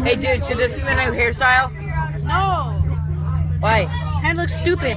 Hey, dude, should this be my new hairstyle? No. Why? Kind of looks stupid.